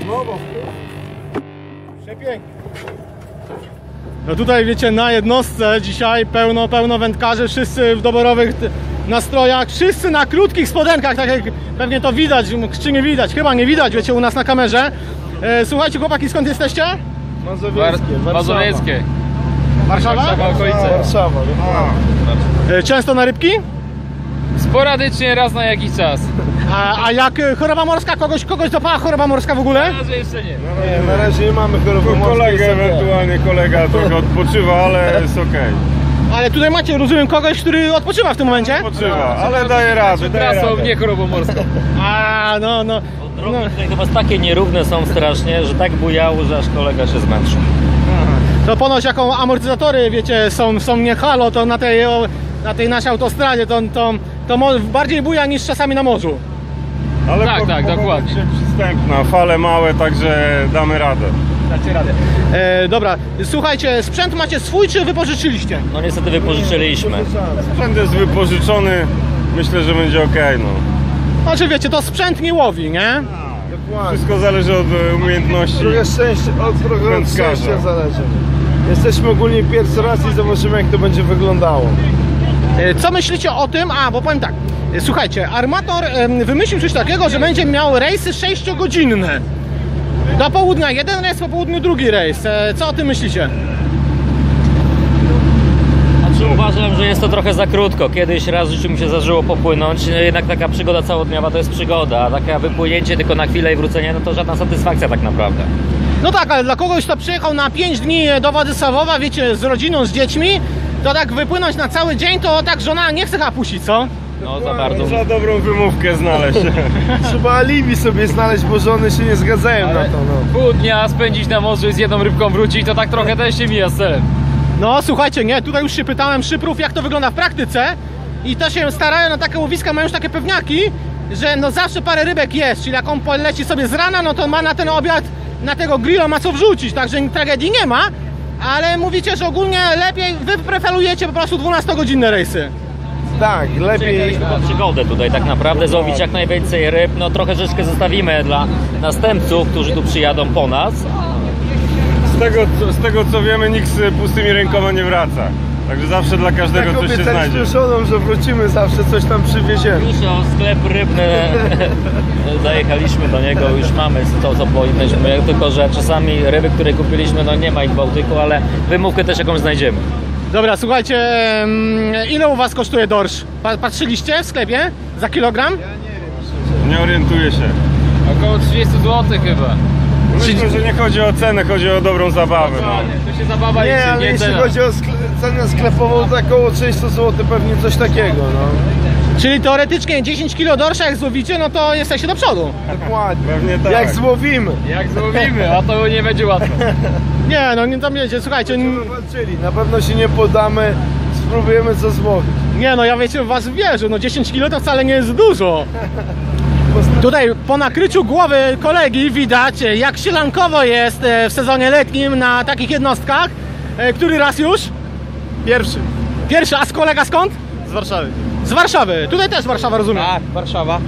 Prawidłowo. Przepięknie. No tutaj wiecie, na jednostce dzisiaj pełno, pełno wędkarzy, wszyscy w doborowych nastrojach, wszyscy na krótkich spodenkach, tak jak pewnie to widać, czy nie widać, chyba nie widać, wiecie, u nas na kamerze. E, słuchajcie chłopaki, skąd jesteście? Mazowieckie, Warszawa. Mazowieckie. Warszawa? Warszawa, okolice. Warszawa. E, często na rybki? Sporadycznie raz na jakiś czas. A, a jak e, choroba morska, kogoś, kogoś dopała choroba morska w ogóle? Na razie jeszcze nie. Nie, na razie nie mamy choroby morskiej, kolega ewentualnie, kolega trochę odpoczywa, ale jest okej. Ale tutaj macie, rozumiem, kogoś, który odpoczywa w tym momencie? Odpoczywa, ale daje radę, daje Trasą, radę. nie chorobą morską. A, no, no. Drogi tutaj chyba takie nierówne są strasznie, że tak bujało, że aż kolega się zmęczył. To ponoć jaką amortyzatory, wiecie, są, są nie halo, to na tej, na tej naszej autostradzie to, to, to bardziej buja niż czasami na morzu. Ale Tak, po- tak, dokładnie. przystępna, fale małe, także damy radę. Dacie radę. E, dobra, słuchajcie, sprzęt macie swój czy wypożyczyliście? No niestety wypożyczyliśmy. Sprzęt jest wypożyczony, myślę, że będzie okej, no. Znaczy wiecie, to sprzęt nie łowi, nie? Dokładnie. Wszystko zależy od e, umiejętności. Trochę szczęścia, od Wędkarza. szczęścia zależy. Jesteśmy ogólnie pierwszy raz i zobaczymy jak to będzie wyglądało. E, Co myślicie o tym? A, bo powiem tak. e, Słuchajcie, Armator wymyślił coś takiego, że będzie miał rejsy 6-godzinne. Do południa jeden rejs, po południu drugi rejs. E, Co o tym myślicie? Znaczy uważam, że jest to trochę za krótko. Kiedyś raz w życiu mi się zdarzyło popłynąć. No Jednak taka przygoda całodniowa to jest przygoda, a takie wypłynięcie tylko na chwilę i wrócenie, no to żadna satysfakcja tak naprawdę. No tak, ale dla kogoś, kto przyjechał na 5 dni do Władysławowa, wiecie, z rodziną, z dziećmi, to tak wypłynąć na cały dzień, to tak żona nie chce chyba puścić, co? No za bardzo. Trzeba dobrą wymówkę znaleźć. Trzeba alibi sobie znaleźć, bo żony się nie zgadzają na to. No. Pół dnia spędzić na morzu i z jedną rybką wrócić, to tak trochę też się mija z celem. No słuchajcie, nie, tutaj już się pytałem szyprów, jak to wygląda w praktyce i to się starają na takie łowiska, mają już takie pewniaki, że no zawsze parę rybek jest, czyli jak on poleci sobie z rana, no to ma na ten obiad, na tego grilla ma co wrzucić, także tragedii nie ma, ale mówicie, że ogólnie lepiej, wy preferujecie po prostu 12-godzinne rejsy. Tak, lepiej. Przyjechaliśmy po przygodę tutaj tak naprawdę, złowić jak najwięcej ryb. No trochę troszeczkę zostawimy dla następców, którzy tu przyjadą po nas. Z tego, z tego co wiemy, nikt z pustymi rękoma nie wraca. Także zawsze dla każdego Tak coś się znajdzie. żonom, że wrócimy zawsze, coś tam przywieziemy. Już o sklep rybny zajechaliśmy do niego, już mamy to co powinniśmy, tylko że czasami ryby, które kupiliśmy, no nie ma ich w Bałtyku, ale wymówkę też jakąś znajdziemy. Dobra, słuchajcie, ile u was kosztuje dorsz? Pa- Patrzyliście w sklepie za kilogram? Nie orientuję się. Około 30 zł chyba. Myślę, że nie chodzi o cenę, chodzi o dobrą zabawę. No. To się zabawa Nie, ale nie jeśli cena. chodzi o skle- cenę sklepową, to około 300 zł pewnie coś takiego, no. Czyli teoretycznie 10 kilo dorsza jak złowicie, no to jesteście do przodu. Dokładnie. Pewnie tak. Jak złowimy. Jak złowimy, a to nie będzie łatwo. Nie, no nie tam wiecie, słuchajcie, walczyli, na pewno się nie podamy, spróbujemy co złowić. nie no ja wiecie w was wierzę, no 10 kilo to wcale nie jest dużo. Tutaj po nakryciu głowy kolegi widać jak sielankowo jest e, w sezonie letnim na takich jednostkach. E, Który raz już? Pierwszy. Pierwszy, a z kolega skąd? Z Warszawy. Z Warszawy. Tutaj też Warszawa rozumiem. Tak, Warszawa.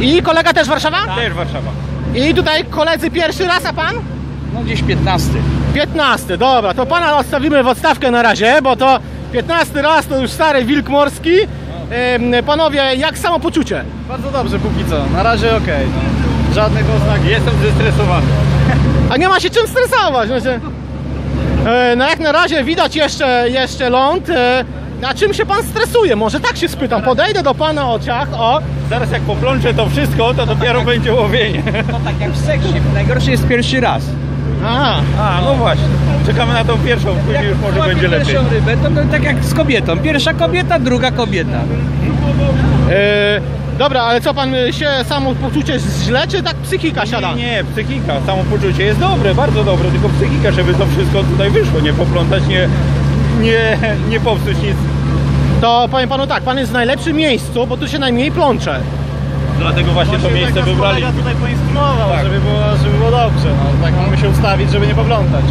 I kolega też Warszawa? Też Warszawa. I tutaj koledzy pierwszy raz, a pan? No gdzieś 15. 15, dobra, to pana odstawimy w odstawkę na razie, bo to 15 raz to już stary wilk morski. Panowie, jak samopoczucie? Bardzo dobrze póki co, na razie okej. no. Żadnych oznak. Jestem zestresowany. A nie ma się czym stresować. No. E, no jak na razie widać jeszcze, jeszcze ląd. E, A czym się pan stresuje? Może tak się spytam. Podejdę do pana o ciach, o. Zaraz jak poplączę to wszystko, to dopiero będzie łowienie. No tak jak w seksie, najgorszy jest pierwszy raz. A, A, no właśnie. Czekamy na tą pierwszą, później już może będzie lepiej. pierwszą rybę, to, to tak jak z kobietą. Pierwsza kobieta, druga kobieta. e, dobra, ale co pan się samopoczucie źle, czy tak psychika siada? Nie, nie, psychika, samopoczucie jest dobre, bardzo dobre, tylko psychika, żeby to wszystko tutaj wyszło, nie poplątać, nie, nie, nie popsuć nic. To powiem panu tak, pan jest w najlepszym miejscu, bo tu się najmniej plącze. Dlatego właśnie to miejsce wybrali. tutaj poinstruował, Tak. żeby, było, żeby było dobrze. No, tak mamy się ustawić, żeby nie poplątać.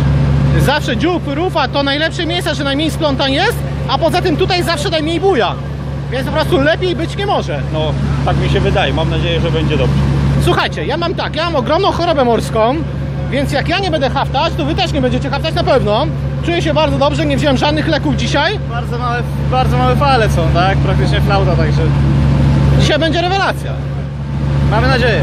Zawsze dziób, rufa to najlepsze miejsca, że najmniej splątań jest, a poza tym tutaj zawsze najmniej buja. Więc po prostu lepiej być nie może. No, tak mi się wydaje, mam nadzieję, że będzie dobrze. Słuchajcie, ja mam tak, ja mam ogromną chorobę morską, więc jak ja nie będę haftać, to wy też nie będziecie haftać na pewno. Czuję się bardzo dobrze, nie wziąłem żadnych leków dzisiaj. Bardzo małe, bardzo małe fale są, tak? Praktycznie flauta, także Dzisiaj będzie rewelacja. mamy nadzieję.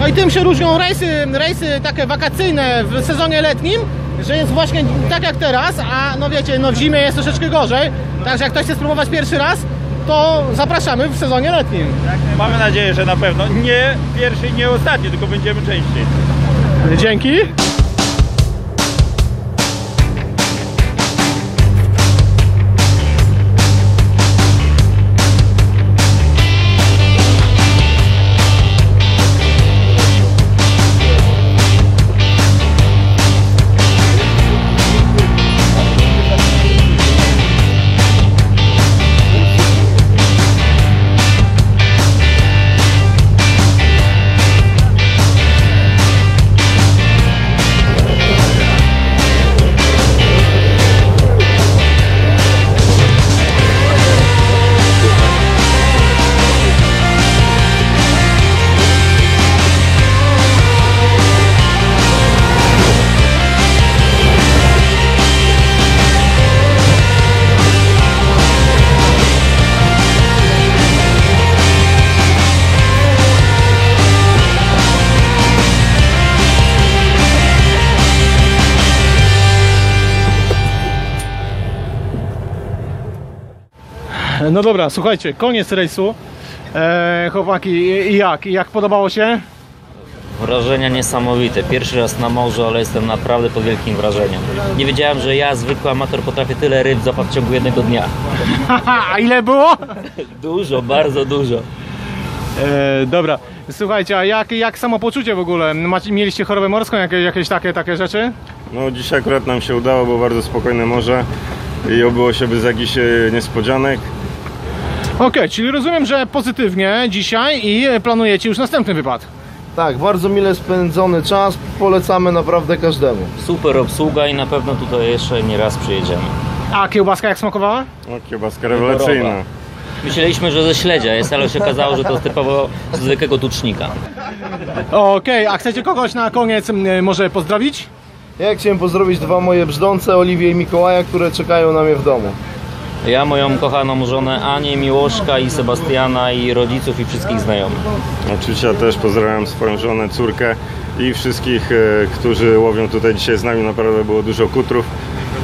No i tym się różnią rejsy, rejsy takie wakacyjne w sezonie letnim, że jest właśnie tak jak teraz, a no wiecie, no w zimie jest troszeczkę gorzej. Także jak ktoś chce spróbować pierwszy raz, to zapraszamy w sezonie letnim. Mamy nadzieję, że na pewno nie pierwszy i nie ostatni, tylko będziemy częściej. Dzięki. No dobra, słuchajcie, koniec rejsu. Eee, chłopaki, i jak? I jak podobało się? Wrażenia niesamowite. Pierwszy raz na morzu, ale jestem naprawdę pod wielkim wrażeniem. Nie wiedziałem, że ja, zwykły amator, potrafię tyle ryb złapać w ciągu jednego dnia. A ile było? Dużo, bardzo dużo. Eee, dobra, słuchajcie, a jak, jak samopoczucie w ogóle? Macie, mieliście chorobę morską, jakieś, jakieś takie, takie rzeczy? No dzisiaj akurat nam się udało, było bardzo spokojne morze i obyło się bez jakichś e, niespodzianek. Okej, czyli rozumiem, że pozytywnie dzisiaj i planujecie już następny wypad. Tak, bardzo mile spędzony czas, polecamy naprawdę każdemu. Super obsługa i na pewno tutaj jeszcze nie raz przyjedziemy. A kiełbaska jak smakowała? No kiełbaska rewelacyjna. Myśleliśmy, że ze śledzia jest, ale się okazało, że to typowo z zwykłego tucznika. Okej, a chcecie kogoś na koniec m, może pozdrowić? Ja chciałem pozdrowić dwa moje brzdące, Oliwię i Mikołaja, które czekają na mnie w domu. Ja, moją kochaną żonę Anię, Miłoszka i Sebastiana i rodziców i wszystkich znajomych. Oczywiście ja też pozdrawiam swoją żonę, córkę i wszystkich, e, którzy łowią tutaj dzisiaj z nami. Naprawdę było dużo kutrów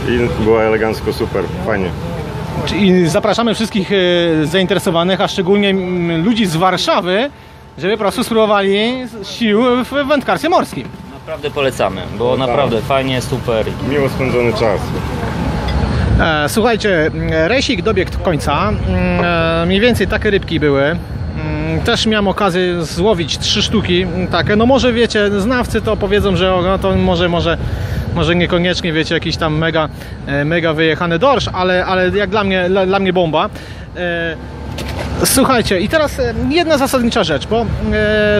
i było elegancko, super, fajnie. I zapraszamy wszystkich e, zainteresowanych, a szczególnie ludzi z Warszawy, żeby po prostu spróbowali sił w wędkarstwie morskim. Naprawdę polecamy. Było naprawdę fajnie, super. Miło spędzony czas. E, słuchajcie, rejsik dobiegł końca. Mm, E, mniej więcej takie rybki były. Mm, Też miałem okazję złowić trzy sztuki takie. No może wiecie, znawcy to powiedzą, że no to może, może, może niekoniecznie wiecie, jakiś tam mega, e, mega wyjechany dorsz, ale, ale jak dla mnie, dla, dla mnie bomba. Słuchajcie, i teraz jedna zasadnicza rzecz, bo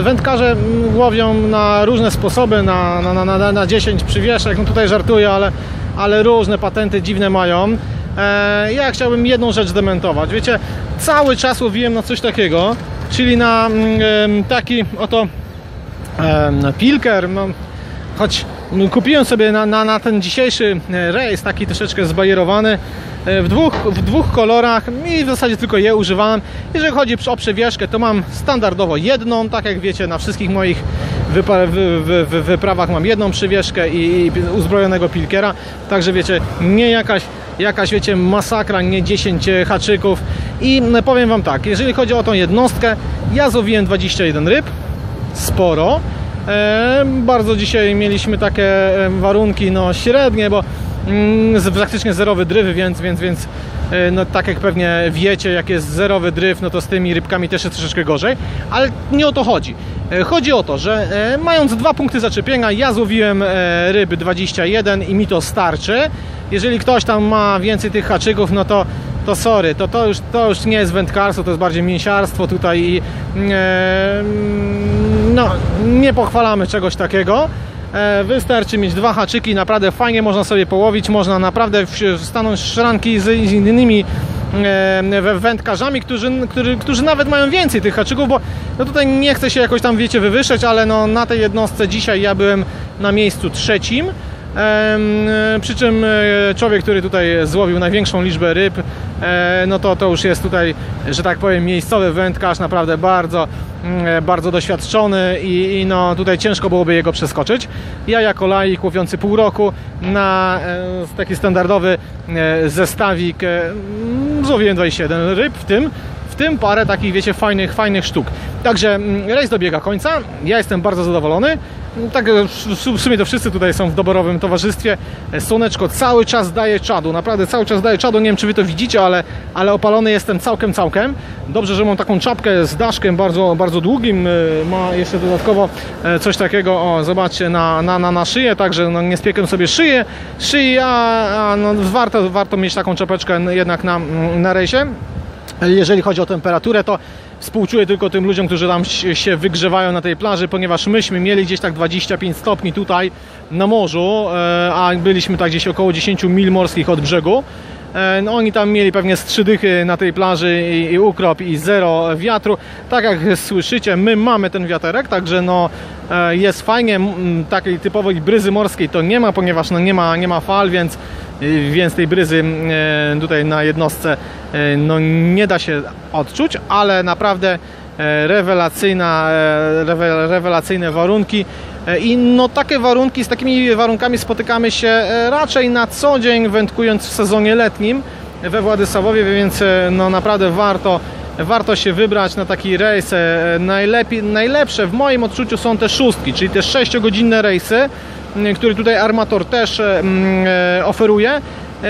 wędkarze łowią na różne sposoby, na, na, na, na 10 przywieszek, no tutaj żartuję, ale, ale różne patenty dziwne mają. E, ja chciałbym jedną rzecz dementować. Wiecie, cały czas łowiłem na coś takiego, czyli na mm, taki oto pilker, no, choć kupiłem sobie na, na, na ten dzisiejszy e, rejs taki troszeczkę zbajerowany e, w dwóch, w dwóch kolorach i w zasadzie tylko je używałem. Jeżeli chodzi o przewieszkę, to mam standardowo jedną, tak jak wiecie na wszystkich moich wypa- wy, wy, wy, wyprawach mam jedną przywieszkę i, uzbrojonego pilkera, także wiecie, nie jakaś jakaś wiecie masakra, nie 10 haczyków. I powiem wam tak, jeżeli chodzi o tą jednostkę, ja złowiłem 21 ryb, sporo. E, bardzo dzisiaj mieliśmy takie e, warunki no, średnie, bo mm, praktycznie zerowy dryw, więc, więc, więc e, no, tak jak pewnie wiecie, jak jest zerowy dryw, no to z tymi rybkami też jest troszeczkę gorzej, ale nie o to chodzi. E, chodzi o to, że e, mając dwa punkty zaczepienia, ja złowiłem e, ryby 21 i mi to starczy. Jeżeli ktoś tam ma więcej tych haczyków, no to to sorry, to, to, już, to już nie jest wędkarstwo, to jest bardziej mięsiarstwo tutaj i e, no, nie pochwalamy czegoś takiego. E, wystarczy mieć dwa haczyki, naprawdę fajnie można sobie połowić, można naprawdę stanąć szranki z, innymi e, wędkarzami, którzy, którzy, którzy nawet mają więcej tych haczyków, bo no tutaj nie chcę się jakoś tam, wiecie, wywyższać, ale no na tej jednostce dzisiaj ja byłem na miejscu trzecim. E, przy czym człowiek, który tutaj złowił największą liczbę ryb, no to to już jest tutaj, że tak powiem, miejscowy wędkarz, naprawdę bardzo, bardzo doświadczony i, i no tutaj ciężko byłoby jego przeskoczyć. Ja jako laik łowiący pół roku na e, taki standardowy e, zestawik e, mm, złowiłem 21 ryb, w tym w tym parę takich, wiecie, fajnych, fajnych sztuk. Także mm, rejs dobiega końca. Ja jestem bardzo zadowolony. Tak, e, w sumie to wszyscy tutaj są w doborowym towarzystwie. E, Słoneczko cały czas daje czadu, naprawdę cały czas daje czadu. Nie wiem, czy wy to widzicie, ale, ale opalony jestem całkiem, całkiem. Dobrze, że mam taką czapkę z daszkiem bardzo, bardzo długim. E, Ma jeszcze dodatkowo coś takiego, o, zobaczcie, na, na, na, na szyję, także no, nie spiekłem sobie szyję, szyi, a, a no, warto, warto mieć taką czapeczkę jednak na, na rejsie. Jeżeli chodzi o temperaturę, to współczuję tylko tym ludziom, którzy tam się- wygrzewają na tej plaży, ponieważ myśmy mieli gdzieś tak 25 stopni tutaj na morzu, e, a byliśmy tak gdzieś około 10 mil morskich od brzegu. E, No, oni tam mieli pewnie z trzy dychy na tej plaży i, i ukrop i zero wiatru. Tak jak słyszycie, my mamy ten wiaterek, także no e, jest fajnie. Takiej typowej bryzy morskiej to nie ma, ponieważ no nie ma, nie ma fal, więc więc tej bryzy e, tutaj na jednostce e, no nie da się odczuć, ale naprawdę e, rewelacyjna, rewe- rewelacyjne warunki i no takie warunki, z takimi warunkami spotykamy się raczej na co dzień wędkując w sezonie letnim we Władysławowie, więc no naprawdę warto warto się wybrać na taki rejs. Najlepiej, najlepsze w moim odczuciu są te szóstki, czyli te 6-godzinne rejsy, m, które tutaj Armator też e, m, e, oferuje.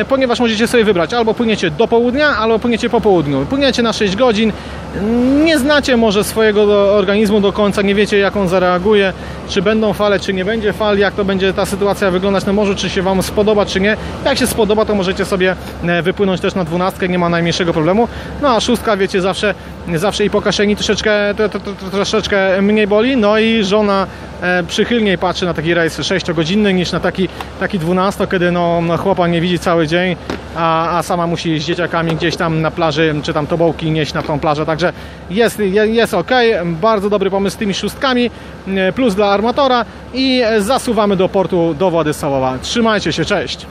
Ponieważ możecie sobie wybrać albo płyniecie do południa, albo płyniecie po południu. Płyniecie na 6 godzin, nie znacie może swojego organizmu do końca, nie wiecie jak on zareaguje, czy będą fale, czy nie będzie fal, jak to będzie ta sytuacja wyglądać na morzu, czy się Wam spodoba, czy nie. Jak się spodoba, to możecie sobie e, wypłynąć też na dwunastkę, nie ma najmniejszego problemu. No a szóstka, wiecie, zawsze, zawsze i po kaszeni troszeczkę, to, to, to, troszeczkę mniej boli, no i żona e, przychylniej patrzy na taki rejs 6-godzinny niż na taki, taki 12, kiedy no, no, chłopa nie widzi cały dzień, a, a sama musi z dzieciakami gdzieś tam na plaży, czy tam tobołki nieść na tą plażę, także jest, je- jest ok, bardzo dobry pomysł z tymi szóstkami, e, plus dla armatora i e, zasuwamy do portu do Władysławowa. Trzymajcie się, cześć!